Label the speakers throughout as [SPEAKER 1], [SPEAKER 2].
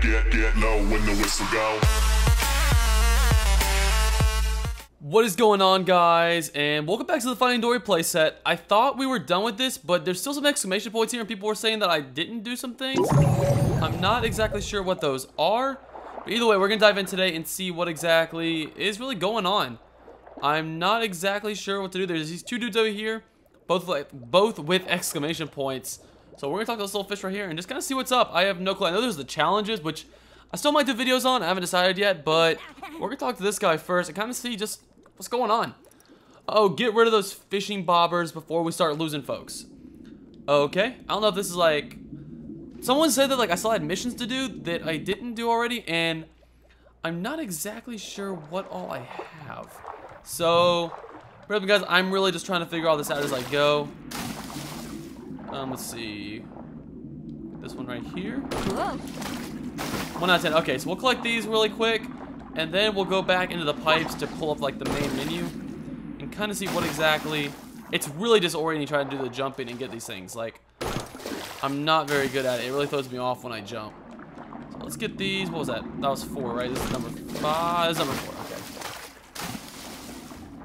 [SPEAKER 1] get, get, low when the whistle go.
[SPEAKER 2] What is going on guys and welcome back to the Finding Dory playset. I thought we were done with this but there's still some exclamation points here and people were saying that I didn't do some things. I'm not exactly sure what those are. But either way we're to dive in today and see what exactly is really going on. I'm not exactly sure what to do. There's these two dudes over here both like both with exclamation points. So we're to talk to this little fish right here and just kind of see what's up. I have no clue. I know there's the challenges which I still might do videos on. I haven't decided yet but we're to talk to this guy first and kind of see just What's going on? Oh, get rid of those fishing bobbers before we start losing folks. Okay. I don't know if this is like... Someone said that like I still had missions to do that I didn't do already, and I'm not exactly sure what all I have. So, guys, I'm really just trying to figure all this out as I go. Um, let's see. This one right here. One out of ten. Okay, so we'll collect these really quick. And then we'll go back into the pipes to pull up like the main menu and kind of see what exactly... It's really disorienting trying to do the jumping and get these things. Like, I'm not very good at it. It really throws me off when I jump. So let's get these. What was that? That was four, right? This is number five. This is number four. Okay.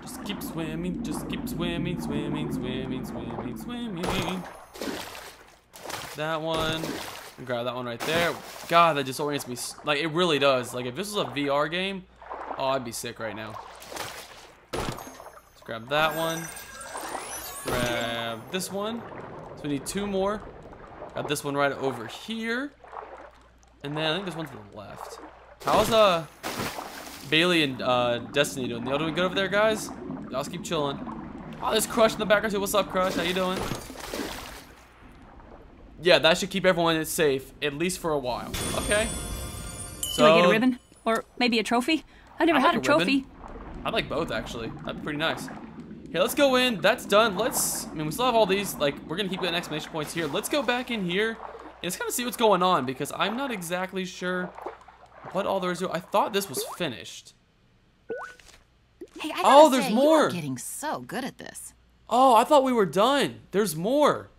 [SPEAKER 2] Just keep swimming. Just keep swimming, swimming, swimming, swimming, swimming. That one. Grab that one right there. God, that disorients me. Like, it really does. Like, if this was a VR game, oh, I'd be sick right now. Let's grab that one. Let's grab this one. So we need two more. Got this one right over here. And then I think there's one to the left. How's uh Bailey and uh, Destiny doing? Y'all doing good over there, guys? Y'all keep chilling. Oh, there's Crush in the background too. What's up, Crush? How you doing? Yeah, that should keep everyone safe, at least for a while. Okay.
[SPEAKER 3] So, Do I get a ribbon? Or maybe a trophy? I've never had a, a trophy.
[SPEAKER 2] I'd like both, actually. That'd be pretty nice. Okay, let's go in. That's done. Let's, I mean, we still have all these. Like, we're going to keep getting exclamation points here. Let's go back in here and just kind of see what's going on because I'm not exactly sure what all there is to I thought this was finished.
[SPEAKER 4] Hey, I oh, there's say, more. You're getting so good at this.
[SPEAKER 2] Oh, I thought we were done. There's more.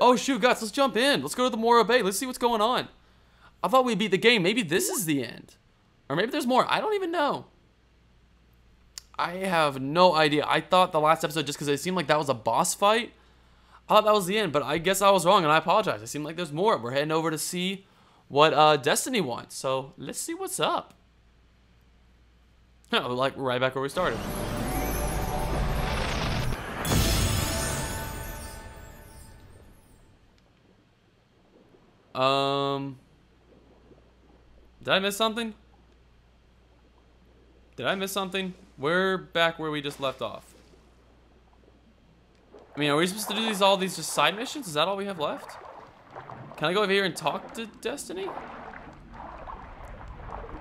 [SPEAKER 2] Oh, shoot, guys, let's jump in. Let's go to the Morro Bay. Let's see what's going on. I thought we beat the game. Maybe this is the end. Or maybe there's more. I don't even know. I have no idea. I thought the last episode, just because it seemed like that was a boss fight, I thought that was the end. But I guess I was wrong, and I apologize. It seemed like there's more. We're heading over to see what uh, Destiny wants. So let's see what's up. Oh, like right back where we started. Um, did I miss something? Did I miss something? We're back where we just left off. I mean, are we supposed to do these all these just side missions? Is that all we have left? Can I go over here and talk to Destiny?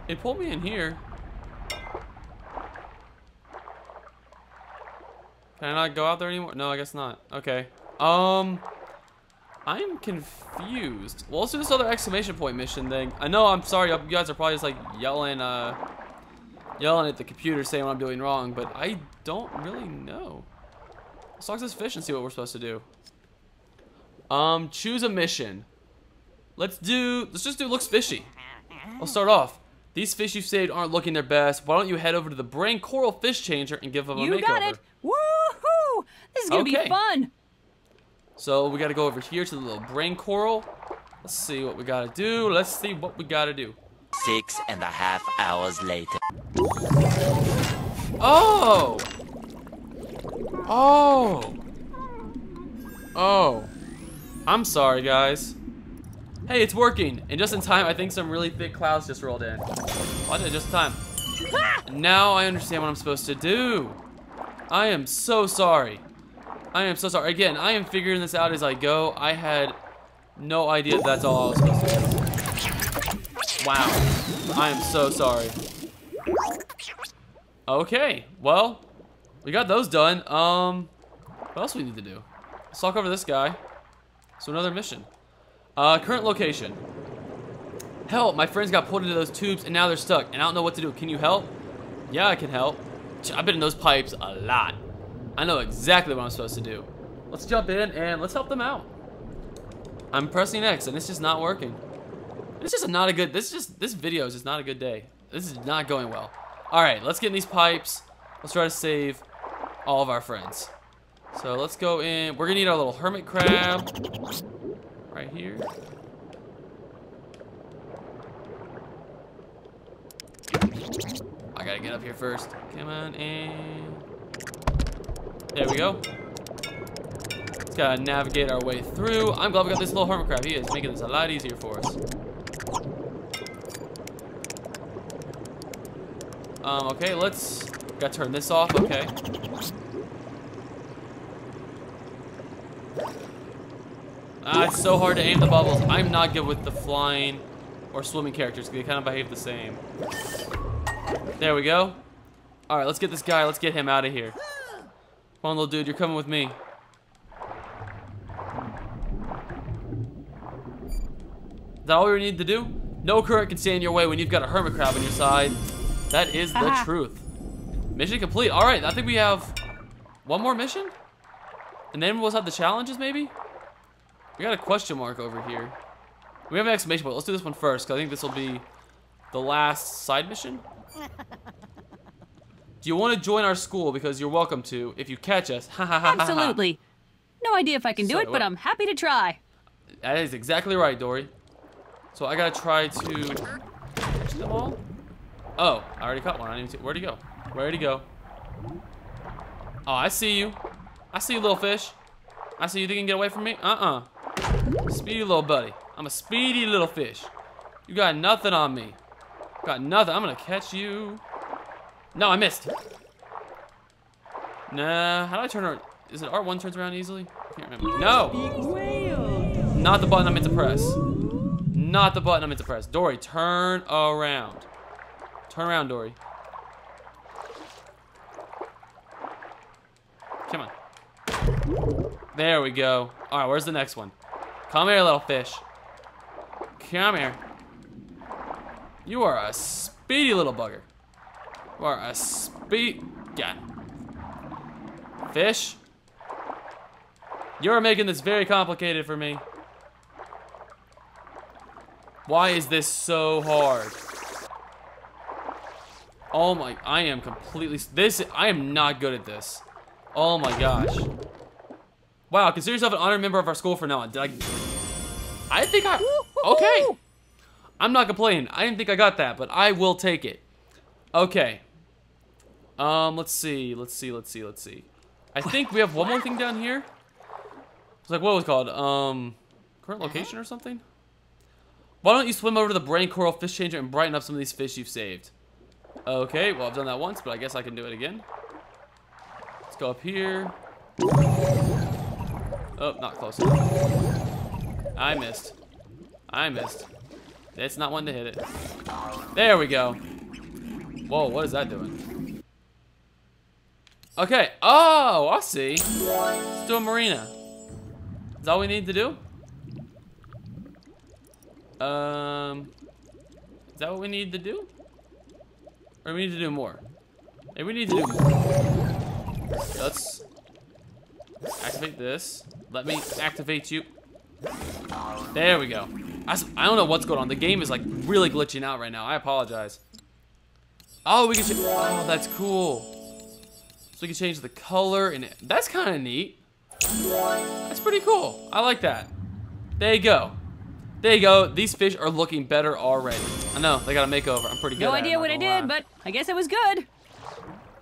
[SPEAKER 2] It pulled me in here. Can I not go out there anymore? No, I guess not. Okay. Um, I'm confused. Well, let's do this other exclamation point mission thing. I know, I'm sorry, you guys are probably just like yelling, uh, yelling at the computer saying what I'm doing wrong, but I don't really know. Let's talk to this fish and see what we're supposed to do. Um, choose a mission. Let's do, let's just do looks fishy. I'll start off. These fish you saved aren't looking their best. Why don't you head over to the Brain Coral Fish Changer and give them a
[SPEAKER 3] you
[SPEAKER 2] makeover?
[SPEAKER 3] You got it! Woohoo! This is gonna okay. be fun!
[SPEAKER 2] So we got to go over here to the little brain coral. Let's see what we got to do. Let's see what we got to do.
[SPEAKER 5] Six and a half hours later.
[SPEAKER 2] Oh! Oh! Oh. I'm sorry, guys. Hey, it's working. And just in time, I think some really thick clouds just rolled in. I did just in time. Ah! Now I understand what I'm supposed to do. I am so sorry. I am so sorry. Again, I am figuring this out as I go. I had no idea that's all I was supposed to do. Wow. I am so sorry. Okay, well, we got those done. Um, what else we need to do? Let's talk over this guy. So another mission. Uh, current location. Help, my friends got pulled into those tubes and now they're stuck and I don't know what to do. Can you help? Yeah, I can help. I've been in those pipes a lot. I know exactly what I'm supposed to do. Let's jump in and let's help them out. I'm pressing X and it's just not working. This is not a good, this is just, this video is just not a good day. This is not going well. All right, let's get in these pipes. Let's try to save all of our friends. So let's go in. We're gonna need our little hermit crab right here. I gotta get up here first. Come on in. There we go. Let's gotta navigate our way through. I'm glad we got this little hermit crab. He is making this a lot easier for us. Um, okay, let's... Gotta turn this off, okay. Ah, it's so hard to aim the bubbles. I'm not good with the flying or swimming characters. They kind of behave the same. There we go. All right, let's get this guy. Let's get him out of here. Come on, little dude. You're coming with me. Is that all we need to do? No current can stand in your way when you've got a hermit crab on your side. That is the truth. Mission complete. All right, I think we have one more mission. And then we'll have the challenges, maybe? We got a question mark over here. We have an exclamation point. Let's do this one first, because I think this will be the last side mission. do you want to join our school? Because you're welcome to, if you catch us.
[SPEAKER 3] Absolutely. No idea if I can do so, it, but I'm happy to try.
[SPEAKER 2] That is exactly right, Dory. So I gotta try to catch them all. Oh, I already caught one. I need to. Where'd he go? Where'd he go? Oh, I see you. I see you, little fish. I see you. Think you can get away from me? Uh-uh. Speedy little buddy. I'm a speedy little fish. You got nothing on me. Got nothing. I'm gonna catch you. No, I missed. Nah, how do I turn around? Is it R1 turns around easily? I can't remember. No! Not the button I meant to press. Not the button I meant to press. Dory, turn around. Turn around, Dory. Come on. There we go. All right, where's the next one? Come here, little fish. Come here. You are a speedy little bugger. Are a speed... gun. Fish. You're making this very complicated for me. Why is this so hard? Oh my, I am completely, this, I am not good at this. Oh my gosh. Wow, consider yourself an honored member of our school for now. Did I, I think I, okay. I'm not complaining. I didn't think I got that, but I will take it. Okay. Um, let's see, let's see, let's see, let's see. I think we have one more thing down here. It's like, what was it called? Um, current location or something? Why don't you swim over to the brain coral fish changer and brighten up some of these fish you've saved? Okay, well, I've done that once, but I guess I can do it again. Let's go up here. Oh, not close enough. I missed. I missed. It's not one to hit it. There we go. Whoa, what is that doing? Okay. Oh, I see. Let's do a marina. Is that all we need to do? Um, is that what we need to do? Or we need to do more? Maybe we need to do more. Let's activate this. Let me activate you. There we go. I, I don't know what's going on. The game is like really glitching out right now. I apologize. Oh, we can. Oh, that's cool. So you can change the color and it, that's kind of neat. That's pretty cool. I like that. There you go. There you go. These fish are looking better already. I know, they got a makeover. I'm pretty good
[SPEAKER 3] No idea it, what I did, but I guess it was good.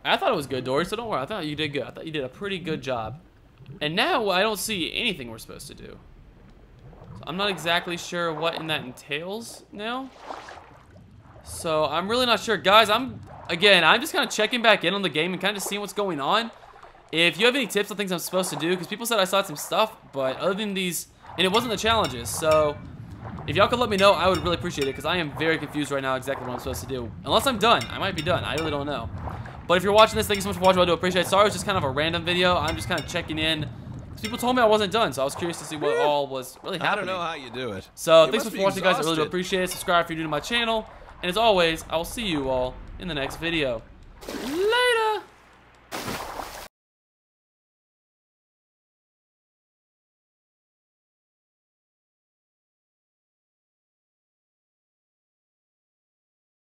[SPEAKER 2] I thought it was good, Dory, so don't worry. I thought you did good. I thought you did a pretty good job. And now I don't see anything we're supposed to do. So I'm not exactly sure what in that entails now. So I'm really not sure. Guys, I'm, again, I'm just kind of checking back in on the game and kind of seeing what's going on. If you have any tips on things I'm supposed to do, because people said I saw some stuff, but other than these, and it wasn't the challenges, so if y'all could let me know, I would really appreciate it because I am very confused right now exactly what I'm supposed to do. Unless I'm done. I might be done. I really don't know. But if you're watching this, thank you so much for watching. I do appreciate it. Sorry, it was just kind of a random video. I'm just kind of checking in. People told me I wasn't done, so I was curious to see what all was really happening.
[SPEAKER 6] I don't know how you do it.
[SPEAKER 2] So thanks for watching, exhausted. guys. I really do appreciate it. Subscribe if you're new to my channel. And as always, I will see you all in the next video.